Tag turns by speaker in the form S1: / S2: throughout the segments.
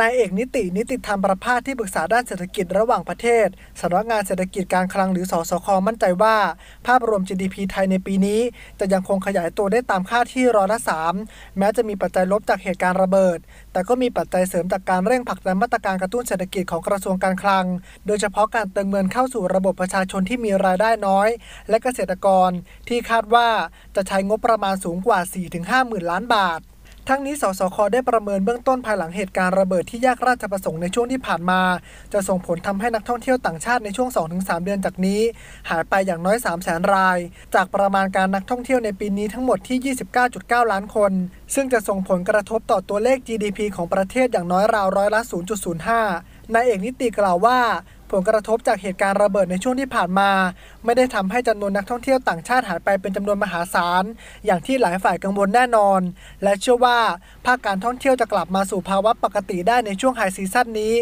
S1: นายเอกนิตินิติธรรมประภาสที่ปรึกษาด้านเศรษฐกิจระหว่างประเทศสำนักงานเศรษฐกิจการคลังหรือสสคมั่นใจว่า ภาพรวม GDP ไทยในปีนี้ จะยังคงขยายตัวได้ตามคาดที่ร้อยละสามแม้จะมีปัจจัยลบจากเหตุการณ์ระเบิด แต่ก็มีปัจจัยเสริมจากการเร่งผลักดันมาตรการกระตุ้นเศรษฐกิจของกระทรวงการคลัง โดยเฉพาะการเติมเงินเข้าสู่ระบบประชาชนที่มีรายได้น้อย และเกษตรกร ที่คาดว่าจะใช้งบประมาณสูงกว่า 4-5 หมื่นล้านบาท ทั้งนี้สสคได้ประเมินเบื้องต้นภายหลังเหตุการณ์ระเบิดที่แยกราชประสงค์ในช่วงที่ผ่านมา จะส่งผลทำให้นักท่องเที่ยวต่างชาติในช่วง 2-3 เดือนจากนี้ หายไปอย่างน้อย 3 0 0แสนราย จากประมาณการนักท่องเที่ยวในปีนี้ทั้งหมดที่ 29.9 ล้านคน ซึ่งจะส่งผลกระทบต่อตัวเลข GDP ของประเทศอย่างน้อยราวร้อยละ 0.05นายเอกนิติกล่าวว่า ผลกระทบจากเหตุการณ์ระเบิดในช่วงที่ผ่านมา ไม่ได้ทำให้จำนวนนักท่องเที่ยวต่างชาติหายไปเป็นจำนวนมหาศาล อย่างที่หลายฝ่ายกังวลแน่นอน และเชื่อว่าภาคการท่องเที่ยวจะกลับมาสู่ภาวะปกติได้ในช่วงไฮซีซั่นนี้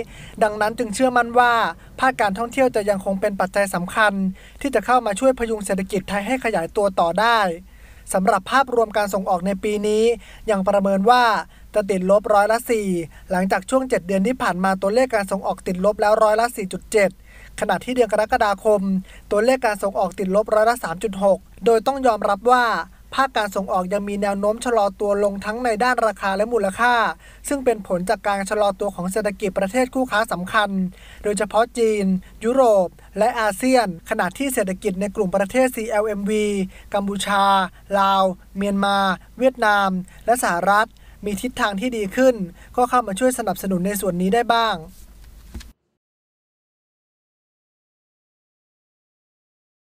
S1: ดังนั้นจึงเชื่อมั่นว่าภาคการท่องเที่ยวจะยังคงเป็นปัจจัยสำคัญ ที่จะเข้ามาช่วยพยุงเศรษฐกิจไทยให้ขยายตัวต่อได้ สำหรับภาพรวมการส่งออกในปีนี้ยังประเมินว่าจะติดลบร้อยละ 4 หลังจากช่วง 7 เดือนที่ผ่านมาตัวเลขการส่งออกติดลบแล้วร้อยละ 4.7 ขณะที่เดือนกรกฎาคม ตัวเลขการส่งออกติดลบร้อยละ 3.6 โดยต้องยอมรับว่า ภาคการส่งออกยังมีแนวโน้มชะลอตัวลงทั้งในด้านราคาและมูลค่า ซึ่งเป็นผลจากการชะลอตัวของเศรษฐกิจประเทศคู่ค้าสำคัญ โดยเฉพาะจีน ยุโรป และอาเซียน ขณะที่เศรษฐกิจในกลุ่มประเทศ CLMV กัมพูชา ลาว เมียนมา เวียดนาม และสหรัฐ มีทิศทางที่ดีขึ้น ก็เข้ามาช่วยสนับสนุนในส่วนนี้ได้บ้าง